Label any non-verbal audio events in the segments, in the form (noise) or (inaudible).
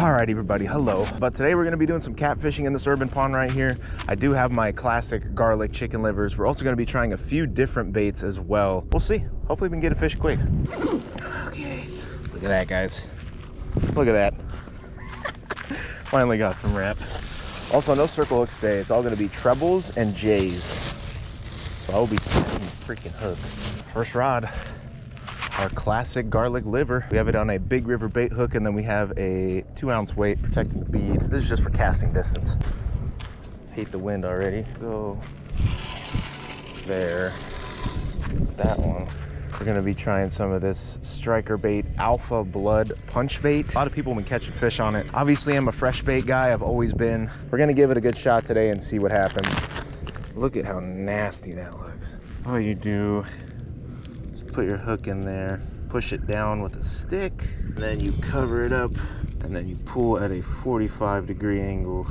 All right, everybody, hello. But today we're gonna be doing some catfishing in this urban pond right here. I do have my classic garlic chicken livers. We're also gonna be trying a few different baits as well. We'll see. Hopefully we can get a fish quick. Okay, look at that, guys. Look at that. (laughs) Finally got some rep. Also, no circle hooks today. It's all gonna be trebles and jays. So I will be setting freaking hooks. First rod our classic garlic liver. We have it on a big river bait hook and then we have a two ounce weight protecting the bead. This is just for casting distance. Hate the wind already. Go there. That one. We're gonna be trying some of this Stryker bait alpha blood punch bait. A lot of people have been catching fish on it. Obviously I'm a fresh bait guy, I've always been. We're gonna give it a good shot today and see what happens. Look at how nasty that looks. What you do put your hook in there, push it down with a stick, then you cover it up, and then you pull at a 45 degree angle.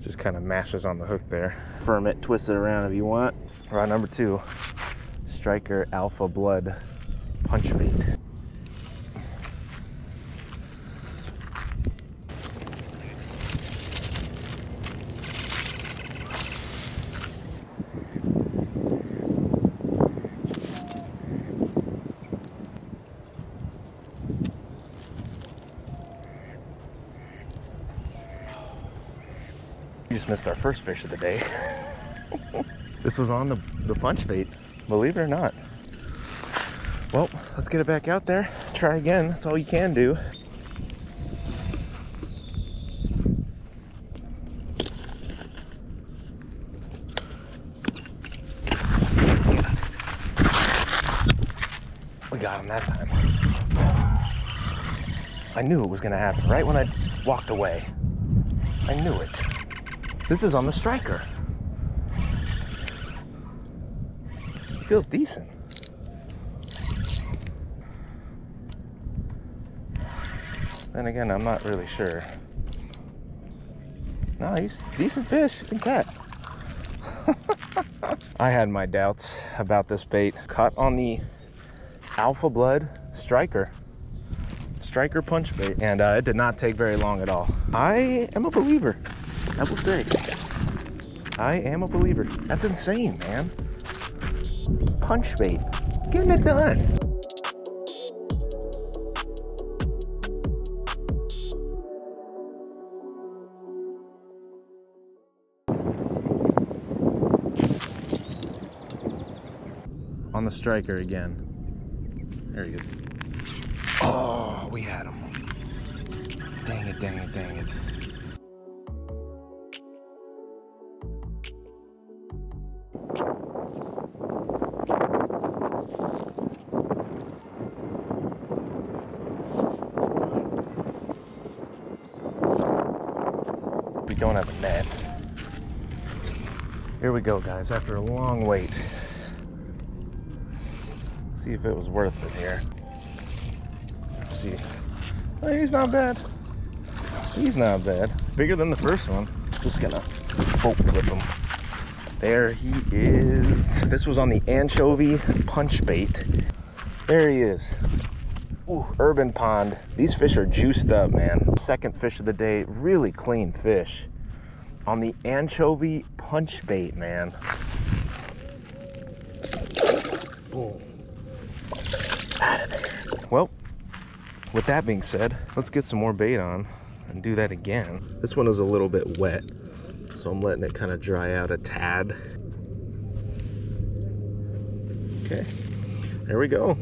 Just kind of mashes on the hook there. Firm it, twist it around if you want. Rod number two, Stryker Alpha Blood Punch Bait. Missed our first fish of the day. (laughs) this was on the, the punch bait, believe it or not. Well, let's get it back out there. Try again. That's all you can do. We got him that time. I knew it was going to happen right when I walked away. I knew it. This is on the Stryker. Feels decent. Then again, I'm not really sure. No, he's decent fish, decent cat. (laughs) I had my doubts about this bait. Caught on the Alpha Blood Stryker. Stryker punch bait. And uh, it did not take very long at all. I am a believer. I will say. I am a believer. That's insane, man. Punch bait. Getting it done. On the Stryker again. There he is. Oh, we had him. Dang it, dang it, dang it. We go, guys, after a long wait. See if it was worth it here. Let's see. Oh, he's not bad. He's not bad. Bigger than the first one. Just gonna boat flip him. There he is. This was on the anchovy punch bait. There he is. Ooh, urban pond. These fish are juiced up, man. Second fish of the day, really clean fish. On the anchovy punch bait, man. Well, with that being said, let's get some more bait on and do that again. This one is a little bit wet, so I'm letting it kind of dry out a tad. Okay, there we go.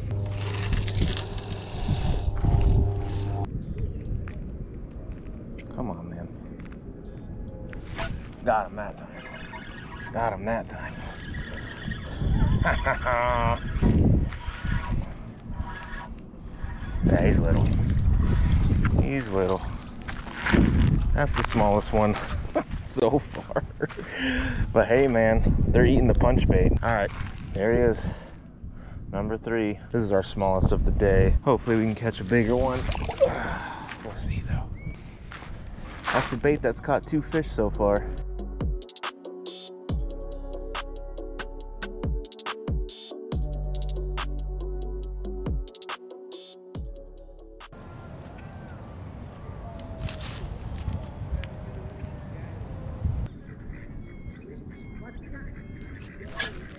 Got him that time. Got him that time. (laughs) yeah, he's little. He's little. That's the smallest one (laughs) so far. (laughs) but hey, man, they're eating the punch bait. All right, there he is. Number three. This is our smallest of the day. Hopefully we can catch a bigger one. (sighs) We'll see though. That's the bait that's caught two fish so far.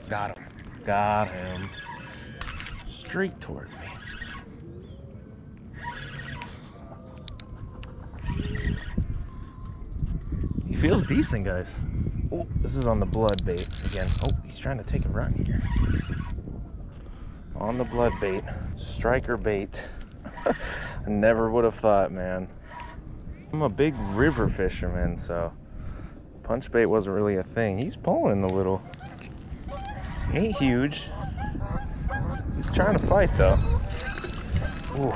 Got him. Got him. Straight towards me. He feels decent, guys. Oh, this is on the blood bait again. Oh, he's trying to take a run here. On the blood bait, Stryker bait. (laughs) I never would have thought, man. I'm a big river fisherman, so punch bait wasn't really a thing. He's pulling a little. Ain't huge. He's trying to fight though. Ooh.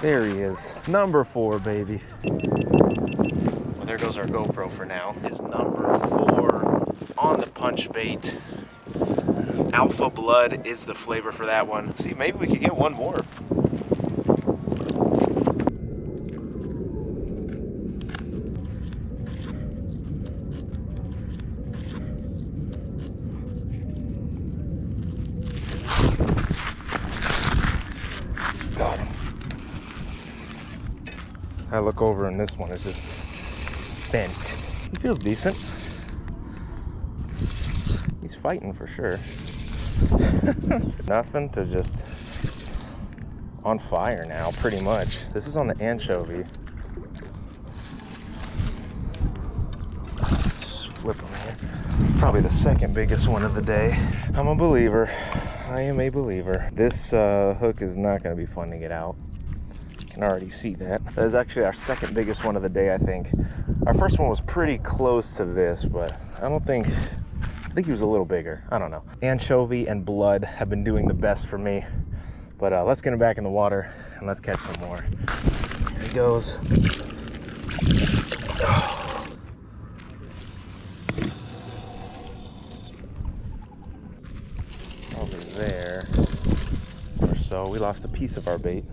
There he is. Number four, baby. Well, there goes our GoPro for now. Is number four on the punch bait. Alpha blood is the flavor for that one. See, maybe we could get one more. Look over and this one is just bent. He feels decent. He's fighting for sure. (laughs) Nothing to just on fire now, pretty much. This is on the anchovy. Just flip him here. Probably the second biggest one of the day. I'm a believer. I am a believer. This uh, hook is not going to be fun to get out. Can already see that. That is actually our second biggest one of the day, I think. Our first one was pretty close to this, but I don't think I think he was a little bigger. I don't know. Anchovy and blood have been doing the best for me. But uh, let's get him back in the water and let's catch some more. Here he goes. Over there or so. We lost a piece of our bait.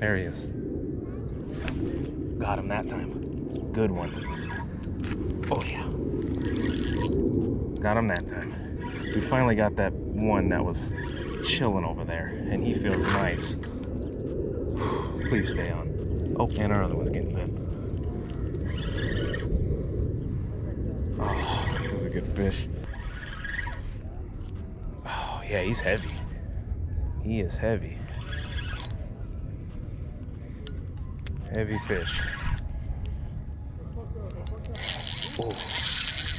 There he is. Got him that time. Good one. Oh, yeah. Got him that time. We finally got that one that was chilling over there, and he feels nice. Please stay on. Oh, and our other one's getting bit. Oh, this is a good fish. Yeah, he's heavy. He is heavy. Heavy fish. Oh,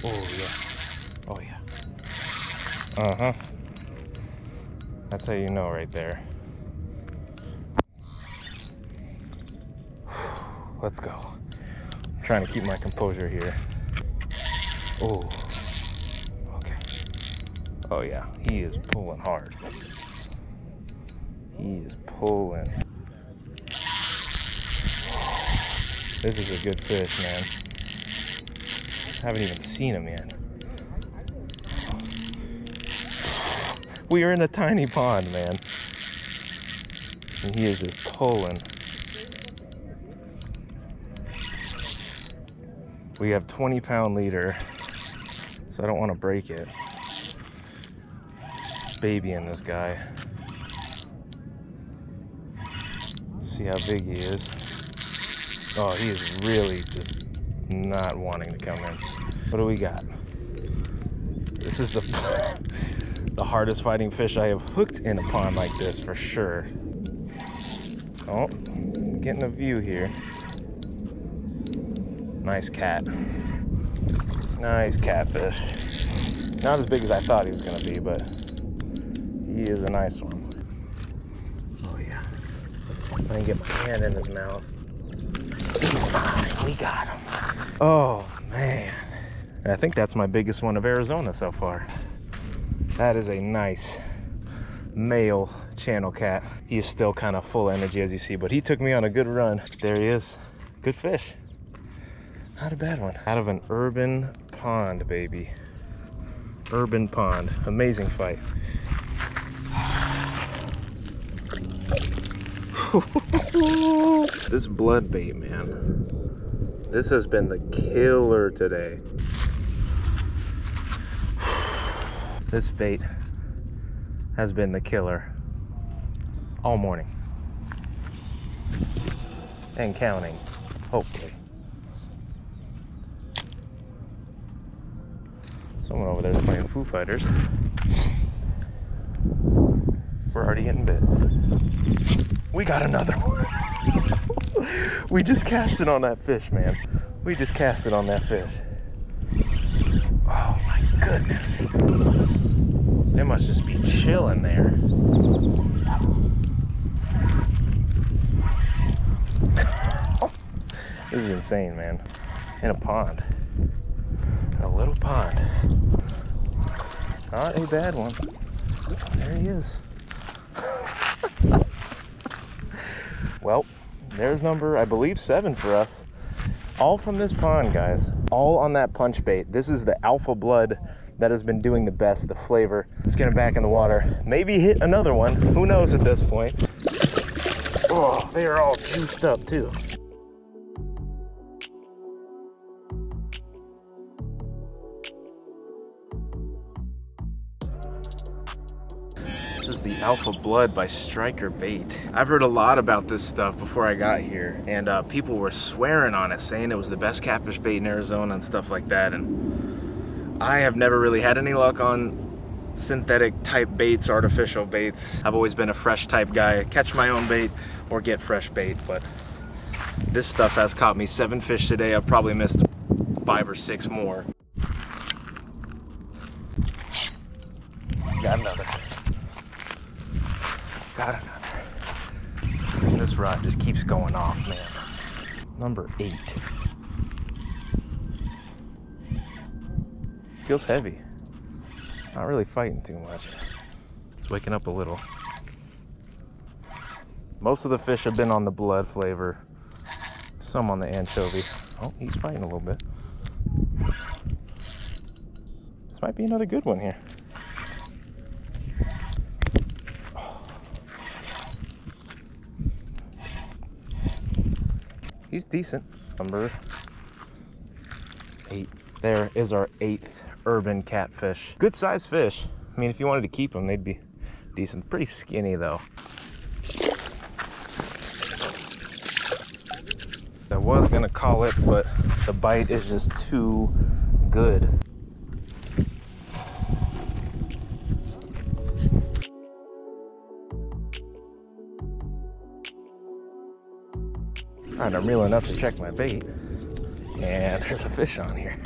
oh yeah. Oh yeah. Uh huh. That's how you know right there. Let's go. I'm trying to keep my composure here. Oh. Oh yeah, he is pulling hard. He is pulling. This is a good fish, man. I Haven't even seen him yet. We are in a tiny pond, man. And he is just pulling. We have 20 pound leader, so I don't want to break it. Baby in this guy. See how big he is. Oh, he is really just not wanting to come in. What do we got? This is the (laughs) the hardest fighting fish I have hooked in a pond like this for sure. Oh, getting a view here. Nice cat. Nice catfish. Not as big as I thought he was gonna be, but he is a nice one. Oh yeah. I can get my hand in his mouth. He's fine. We got him. Oh, man. I think that's my biggest one of Arizona so far. That is a nice male channel cat. He is still kind of full energy as you see, but he took me on a good run. There he is. Good fish. Not a bad one. Out of an urban pond, baby. Urban pond. Amazing fight this blood bait, man. This has been the killer today. This bait has been the killer all morning and counting, hopefully. Someone over there is playing Foo Fighters. We're already getting bit. We got another one. we just cast it on that fish, man. We just cast it on that fish. Oh my goodness. They must just be chilling there. this is insane, man. In a pond. A little pond. Not a bad one. There he is. Well, there's number, I believe, seven for us. All from this pond, guys. All on that punch bait. This is the alpha blood that has been doing the best, the flavor. Let's get him back in the water. Maybe hit another one. Who knows at this point? Oh, they are all juiced up too. Alpha Blood by Stryker Bait. I've heard a lot about this stuff before I got here, and uh, people were swearing on it, saying it was the best catfish bait in Arizona and stuff like that. And I have never really had any luck on synthetic type baits, artificial baits. I've always been a fresh type guy, catch my own bait or get fresh bait, but this stuff has caught me seven fish today. I've probably missed five or six more. Got another. Got another. This rod just keeps going off, man. Number eight. Feels heavy. Not really fighting too much. It's waking up a little. Most of the fish have been on the blood flavor. Some on the anchovy. Oh, he's fighting a little bit. This might be another good one here. He's decent. Number eight. There is our eighth urban catfish. Good sized fish. I mean, if you wanted to keep them, they'd be decent. Pretty skinny though. I was gonna call it, but the bite is just too good. Alright, I'm reeling up to check my bait, and there's a fish on here.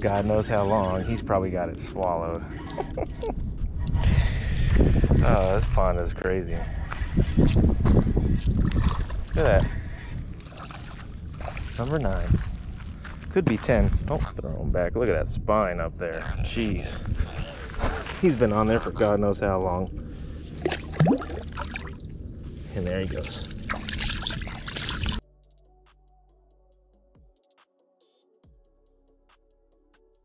God knows how long. He's probably got it swallowed. (laughs) oh, this pond is crazy. Look at that. Number nine. Could be 10. Oh, throw him back. Look at that spine up there. Jeez. He's been on there for God knows how long. And there he goes.